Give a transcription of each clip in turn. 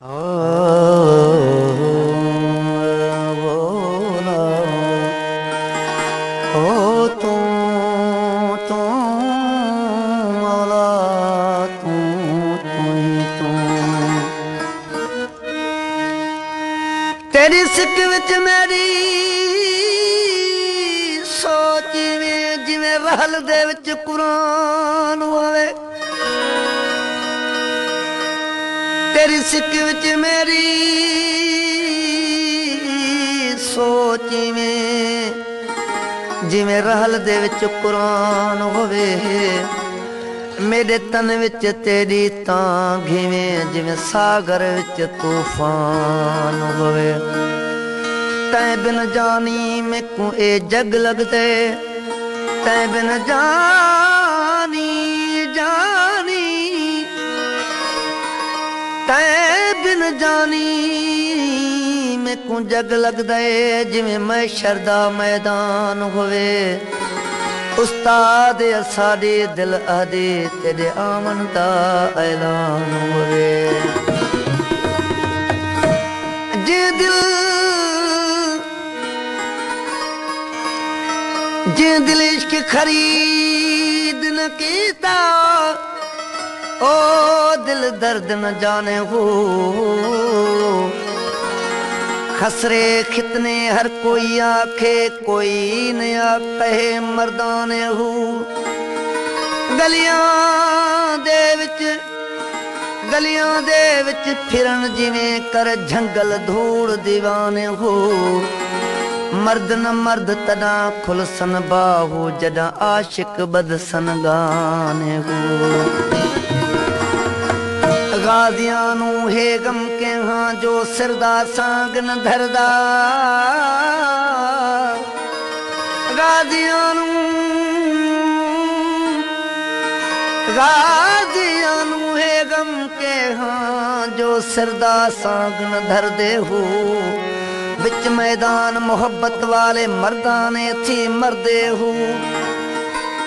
ਤੇਰੀ ਸਿੱਖ ਵਿੱਚ ਮੇਰੀ ਸੋਚ ਜਿਵੇਂ ਜਿਵੇਂ ਰਹਿਲ ਦੇ ਵਿੱਚ ਕੁਰਾਨ ਹੋਵੇ। ਤੇਰੀ ਸਿੱਖ ਵਿੱਚ ਮੇਰੀ ਸੋਚ ਜਿਵੇਂ ਜਿਵੇਂ ਰਹਿਲ ਦੇ ਵਿੱਚ ਕੁਰਾਨ ਹੋਵੇ, ਮੇਰੇ ਤਨ ਵਿੱਚ ਤੇਰੀ ਤਾਂ ਘਿਵੇਂ ਜਿਵੇਂ ਸਾਗਰ ਵਿੱਚ ਤੂਫਾਨ ਹੋਵੇ। ਤੈ ਬਿਨ ਜਾਣੀ ਮੈਕੂ ਇਹ ਜਗ ਲੱਗਦੇ, ਤੈ ਬਿਨ ਜਾਣੀ ਤੈ ਬਿਨ ਜਾਣੀ ਮੈਕੂ ਜਗ ਲੱਗਦਾ ਏ ਜਿਵੇਂ ਮੈਸ਼ਰ ਦਾ ਮੈਦਾਨ ਹੋਵੇ ਉਸਤਾਦ ਸਾਡੇ ਦਿਲ ਆਦੇ ਤੇਰੇ ਆਮਨ ਦਾ ਐਲਾਨ ਹੋਵੇ ਜੇ ਦਿਲ ਜੇ ਦਿਲ ਇਸ਼ਕ ਖਰੀਦ ਨ ਕੀਤਾ ਓ ਦਿਲ ਦਰਦ ਨ ਜਾਣੇ ਹੋ। ਖਸਰੇ ਖਿਤਨੇ ਹਰ ਕੋਈ ਆਖੇ, ਕੋਈ ਨ ਆਖੇ ਮਰਦਾਨੇ ਹੋ। ਗਲੀਆਂ ਦੇ ਵਿੱਚ, ਗਲੀਆਂ ਦੇ ਵਿੱਚ ਫਿਰਨ ਜਿਵੇਂ ਕਰ ਜੰਗਲ ਧੂੜ دیਵਾਨੇ ਹੋ। ਮਰਦ ਨ ਮਰਦ ਤਨਾ ਖੁਲਸਨ ਬਾਹੂ ਜਦਾਂ ਆਸ਼ਿਕ ਬਦਸਨ ਗਾਨੇ ਹੋ। ਗਾਜ਼ੀਆਂ ਨੂੰ ਹੈ ਗਮ ਕੇ ਜੋ ਸਿਰ ਦਾ ਸਾਂਗ ਨ ਧਰਦਾ। ਗਾਜ਼ੀਆਂ ਨੂੰ ਗਾਜ਼ੀਆਂ ਨੂੰ ਹੈ ਗਮ ਕੇ ਹਾਂ ਜੋ ਸਿਰ ਦਾ ਸਾਂਗ ਧਰਦੇ ਹੋ। ਵਿੱਚ ਮੈਦਾਨ ਮੁਹੱਬਤ ਵਾਲੇ ਮਰਦਾਂ ਨੇ ਥੀ ਮਰਦੇ ਹੋ।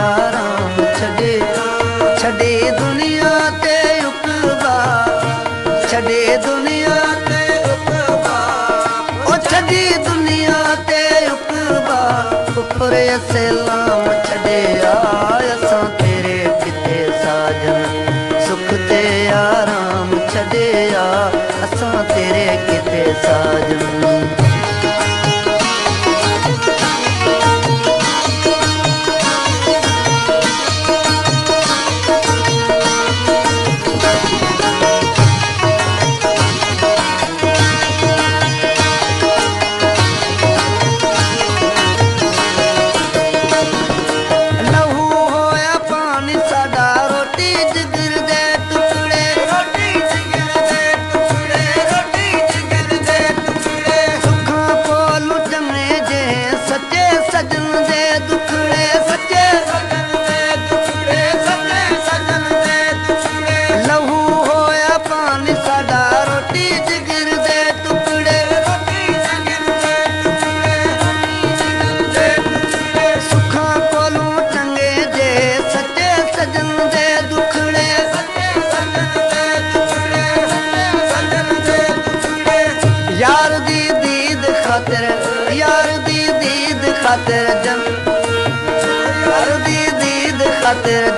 آرام ڇڏي. ڇڏي دنيا تي اپا ڇڏي دنيا تي ڇڏي دنيا تي اپا س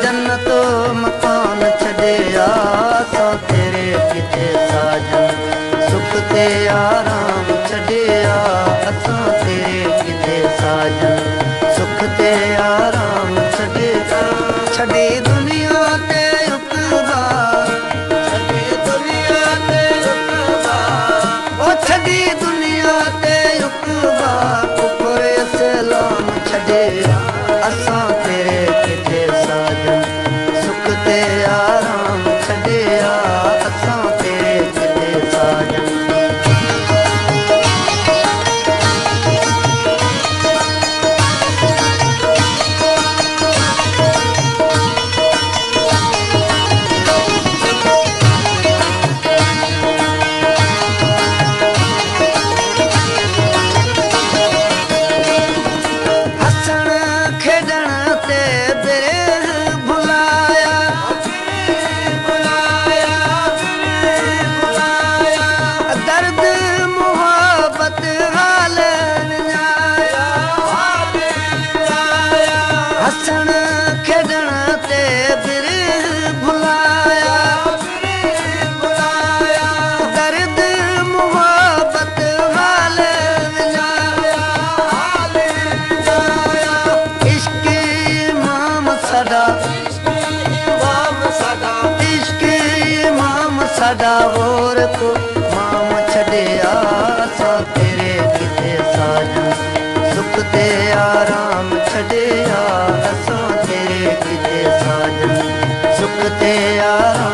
جن تو مڪان ڇڏييا ਸਾਡਾ ਸਦਾ ਹੋਰ ਕੋ ਮਾਮ ਛੜਿਆ ਸਾ, ਤੇਰੇ ਕਿਤੇ ਸਾਜਨ। ਸੁਖ ਤੇ ਆਰਾਮ ਛੜਿਆ ਅਸਾਂ ਤੇਰੇ ਕਿਤੇ ਸਾਜਨ। ਸੁਖ ਤੇ ਆਰਾਮ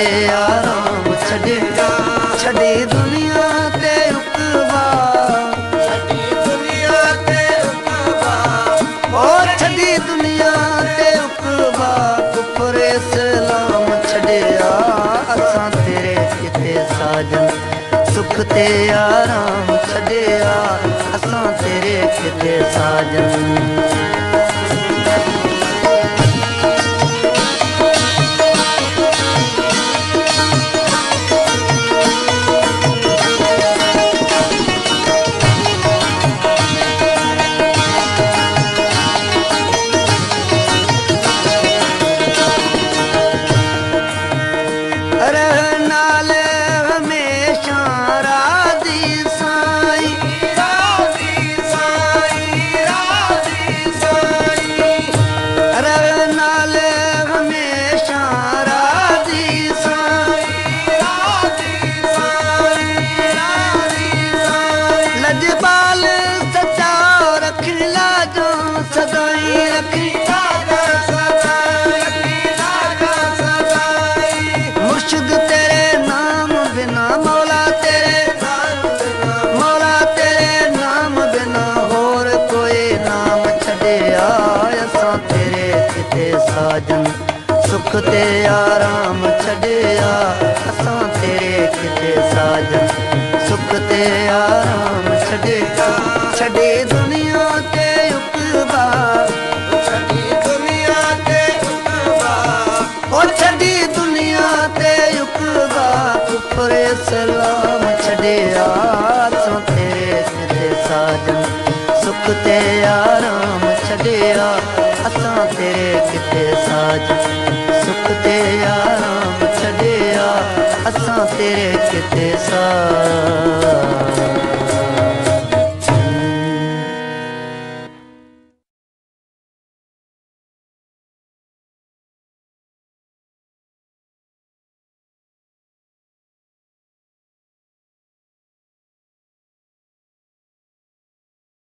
تي آرام ڇڏيا ڇڏي دنيا تي رکا دنيا تي ڇڏي دنيا تي سلام اسان تيري سک تي آرام اسان تيري ساجن ਲਜਪਾਲ ਸਚਾ ਰੱਖੀ ਲਾਜੋ ਸਦਾਈ ਰੱਖੀ ਮੁਰਸ਼ਿਦ ਤੇਰੇ ਨਾਮ ਬਿਨਾ, ਮੌਲਾ ਤੇਰੇ ਮੌਲਾ ਤੇਰੇ ਨਾਮ ਬਿਨਾ, ਹੋਰ ਕੋਈ ਨਾਮ ਛੱਡਿਆ ਅਸਾਂ ਤੇਰੇ ਕਿਤੇ ਸਾਜਨ, ਸੁਖ ਤੇ ਆਰਾਮ ਛੱਡਿਆ ਅਸਾਂ ਤੇਰੇ ਕਿਤੇ ਸਾਜਨ, ਸੁਖ ਤੇ ਆਰਾਮ ڇهه دنيا تي ڇڏي دنيا تيلوا سلام ڇڏي اسان تي ساج سک تي آرام ڇڏي اسان تيري ڪٿي ساجا سک تي آرام ڇڏي اسان تيري ڪٿي سا